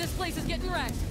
This place is getting wrecked.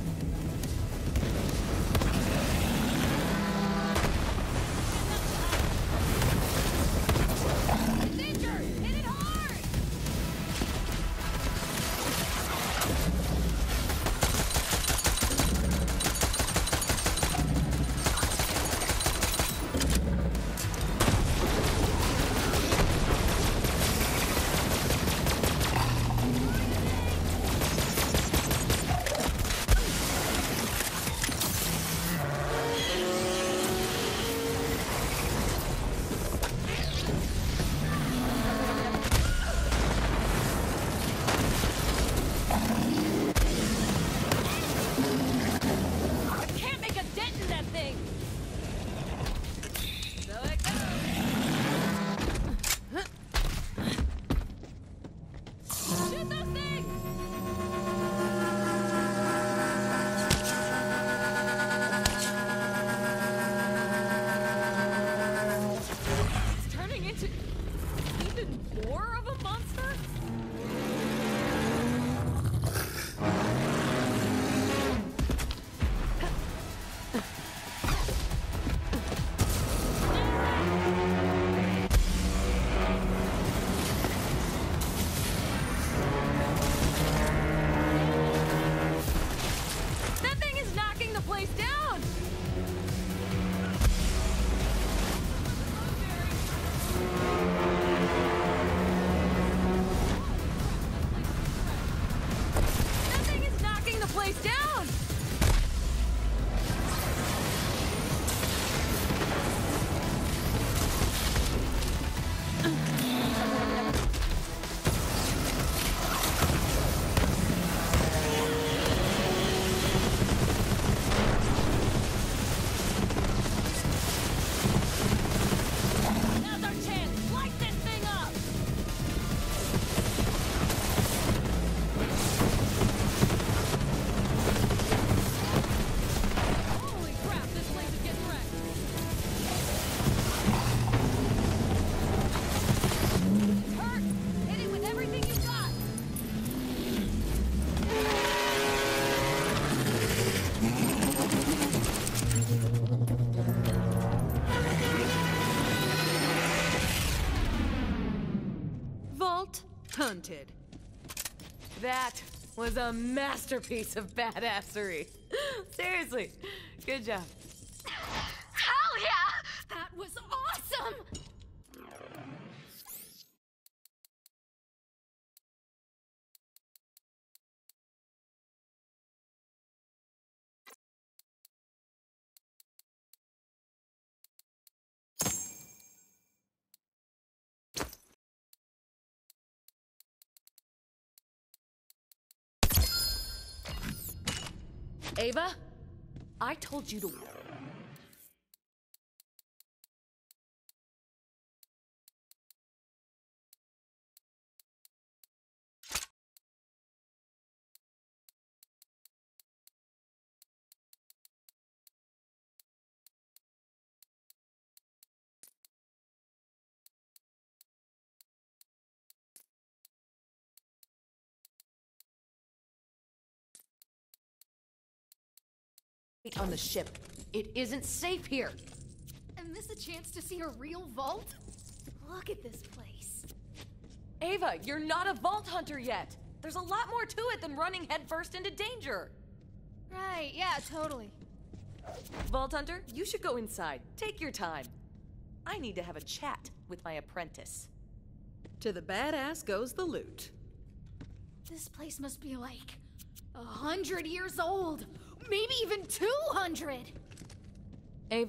Down! That was a masterpiece of badassery. Seriously, good job. Ava, I told you to. On the ship. It isn't safe here. And this a chance to see a real vault? Look at this place. Ava, you're not a vault hunter yet. There's a lot more to it than running headfirst into danger. Right, yeah, totally. Vault Hunter, you should go inside. Take your time. I need to have a chat with my apprentice. To the badass goes the loot. This place must be like a hundred years old. Maybe even two hundred. Ava,